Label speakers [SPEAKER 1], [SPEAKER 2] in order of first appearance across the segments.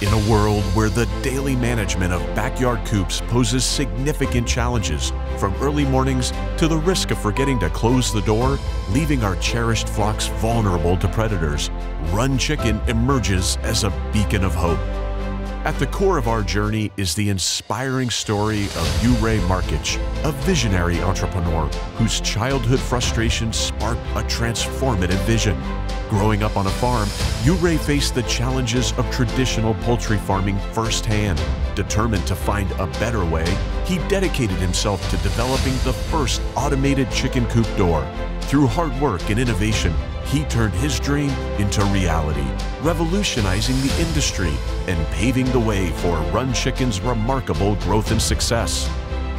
[SPEAKER 1] In a world where the daily management of backyard coops poses significant challenges, from early mornings to the risk of forgetting to close the door, leaving our cherished flocks vulnerable to predators, Run Chicken emerges as a beacon of hope. At the core of our journey is the inspiring story of Jure Markič, a visionary entrepreneur whose childhood frustrations sparked a transformative vision. Growing up on a farm, Jure faced the challenges of traditional poultry farming firsthand. Determined to find a better way, he dedicated himself to developing the first automated chicken coop door. Through hard work and innovation, he turned his dream into reality, revolutionizing the industry and paving the way for Run Chicken's remarkable growth and success.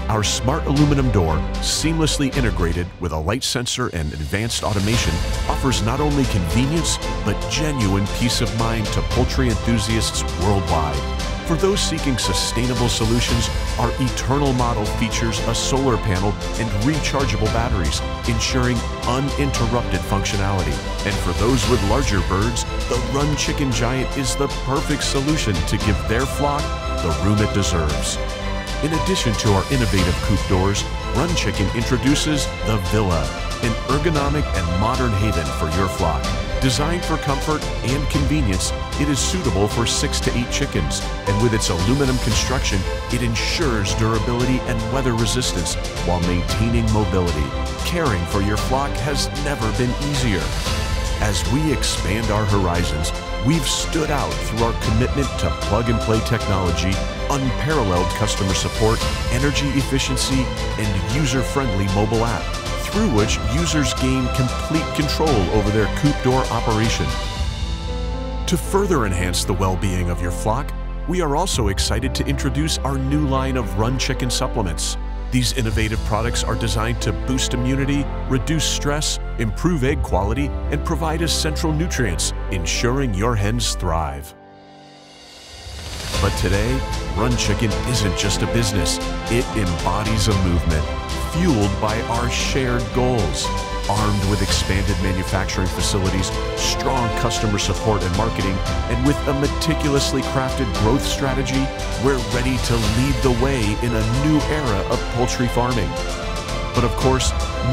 [SPEAKER 1] Our smart aluminum door, seamlessly integrated with a light sensor and advanced automation, offers not only convenience, but genuine peace of mind to poultry enthusiasts worldwide. For those seeking sustainable solutions, our Eternal model features a solar panel and rechargeable batteries, ensuring uninterrupted functionality. And for those with larger birds, the Run Chicken Giant is the perfect solution to give their flock the room it deserves. In addition to our innovative coop doors, Run Chicken introduces the Villa, an ergonomic and modern haven for your flock. Designed for comfort and convenience, it is suitable for six to eight chickens, and with its aluminum construction, it ensures durability and weather resistance while maintaining mobility. Caring for your flock has never been easier. As we expand our horizons, we've stood out through our commitment to plug and play technology, unparalleled customer support, energy efficiency, and user friendly mobile app, through which users gain complete control over their coop door operation. To further enhance the well being of your flock, we are also excited to introduce our new line of Run Chicken supplements. These innovative products are designed to boost immunity, reduce stress, improve egg quality, and provide essential nutrients, ensuring your hens thrive. But today, Run Chicken isn't just a business, it embodies a movement fueled by our shared goals. Armed with expanded manufacturing facilities, strong customer support and marketing, and with a meticulously crafted growth strategy, we're ready to lead the way in a new era of poultry farming. But of course,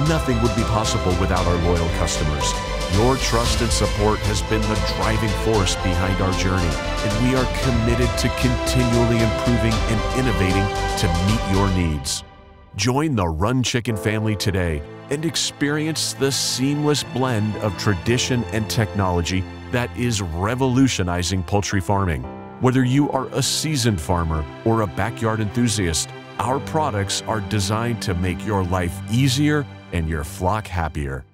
[SPEAKER 1] nothing would be possible without our loyal customers. Your trust and support has been the driving force behind our journey, and we are committed to continually improving and innovating to meet your needs. Join the Run Chicken family today and experience the seamless blend of tradition and technology that is revolutionizing poultry farming. Whether you are a seasoned farmer or a backyard enthusiast, our products are designed to make your life easier and your flock happier.